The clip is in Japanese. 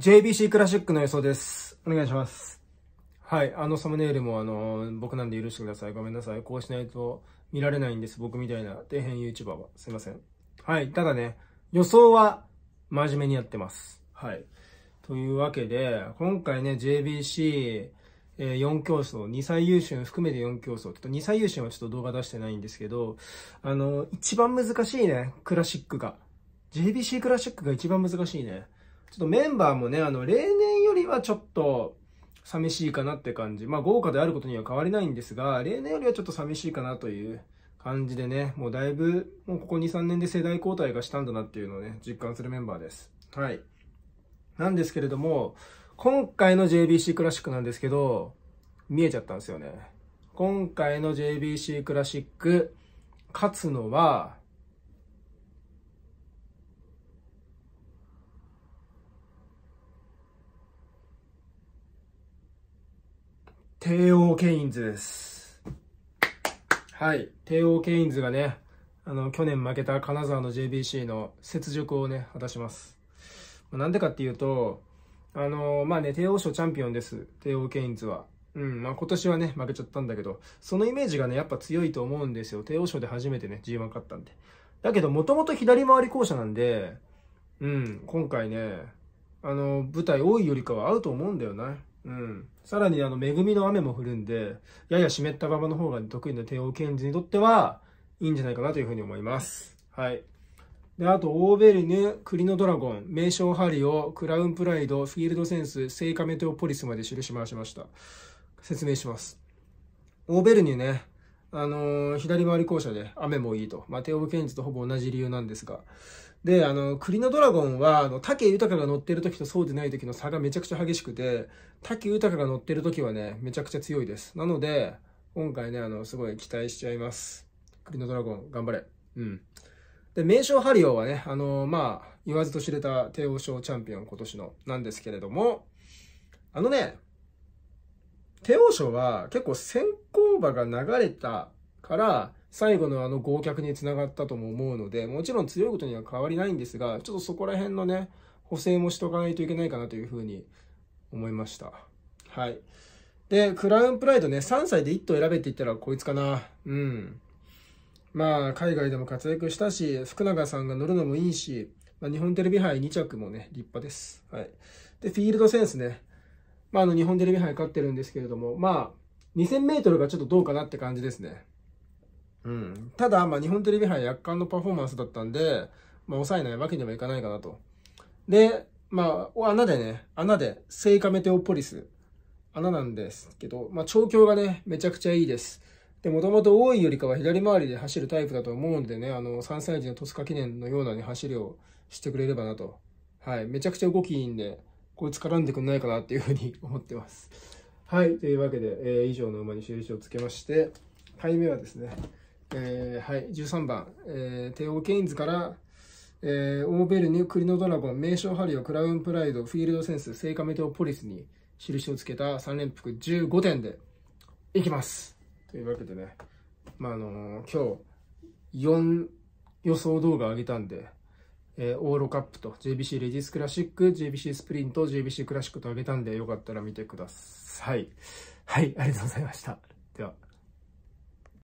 JBC クラシックの予想です。お願いします。はい。あのサムネイルもあの、僕なんで許してください。ごめんなさい。こうしないと見られないんです。僕みたいな底辺 YouTuber は。すいません。はい。ただね、予想は真面目にやってます。はい。というわけで、今回ね、JBC、えー、4競争、2歳優秀含めて4競争。ちょっと2歳優秀はちょっと動画出してないんですけど、あの、一番難しいね、クラシックが。JBC クラシックが一番難しいね。ちょっとメンバーもね、あの、例年よりはちょっと、寂しいかなって感じ。まあ、豪華であることには変わりないんですが、例年よりはちょっと寂しいかなという感じでね、もうだいぶ、もうここ2、3年で世代交代がしたんだなっていうのをね、実感するメンバーです。はい。なんですけれども、今回の JBC クラシックなんですけど、見えちゃったんですよね。今回の JBC クラシック、勝つのは、帝王ケインズです。はい。帝王ケインズがね、あの、去年負けた金沢の JBC の雪辱をね、果たします。なんでかっていうと、あの、まあね、帝王賞チャンピオンです。帝王ケインズは。うん、まあ今年はね、負けちゃったんだけど、そのイメージがね、やっぱ強いと思うんですよ。帝王賞で初めてね、G1 勝ったんで。だけど、もともと左回り校舎なんで、うん、今回ね、あの、舞台多いよりかは合うと思うんだよな。うん。さらにあの、恵みの雨も降るんで、やや湿った馬場の方が得意な帝王ケンズにとっては、いいんじゃないかなというふうに思います。はい。で、あと、オーベルヌ、クリノドラゴン、名称ハリオ、クラウンプライド、フィールドセンス、聖火メテオポリスまで印回しました。説明します。オーベルニュね、あのー、左回り校舎で雨もいいと。まあ、テオブ・ケンズとほぼ同じ理由なんですが。で、あの、クリノドラゴンは、あの、竹豊が乗ってる時とそうでない時の差がめちゃくちゃ激しくて、竹豊が乗ってる時はね、めちゃくちゃ強いです。なので、今回ね、あの、すごい期待しちゃいます。クリノドラゴン、頑張れ。うん。で、名称ハリオはね、あの、まあ、言わずと知れた帝王賞チャンピオン今年のなんですけれども、あのね、帝王賞は結構先行馬が流れたから、最後のあの合脚につながったとも思うので、もちろん強いことには変わりないんですが、ちょっとそこら辺のね、補正もしとかないといけないかなというふうに思いました。はい。で、クラウンプライドね、3歳で1頭選べって言ったらこいつかな。うん。まあ、海外でも活躍したし、福永さんが乗るのもいいし、まあ、日本テレビ杯2着もね、立派です。はい。で、フィールドセンスね。まあ、あの、日本テレビ杯勝ってるんですけれども、まあ、2000メートルがちょっとどうかなって感じですね。うん。ただ、まあ、日本テレビ杯圧巻のパフォーマンスだったんで、まあ、抑えないわけにはいかないかなと。で、まあ、穴でね、穴で、聖火メテオポリス、穴なんですけど、まあ、調教がね、めちゃくちゃいいです。で、もともと多いよりかは左回りで走るタイプだと思うんでね、あの、3歳児の戸塚記念のような、ね、走りをしてくれればなと。はい。めちゃくちゃ動きいいんで、こいつ絡んでくんないかなっていうふうに思ってます。はい。というわけで、えー、以上の馬に印をつけまして、回目はですね、えー、はい、13番、えー、テオ・ケインズから、えー、オーベルニュ、クリノドラゴン、名称ハリオ、クラウンプライド、フィールドセンス、聖火メテオポリスに印をつけた3連複15点でいきます。というわけでね、まあ、あのー、今日4予想動画上げたんで、え、オーロカップと JBC レディスクラシック、JBC スプリント、JBC クラシックとあげたんで、よかったら見てください。はい、ありがとうございました。では。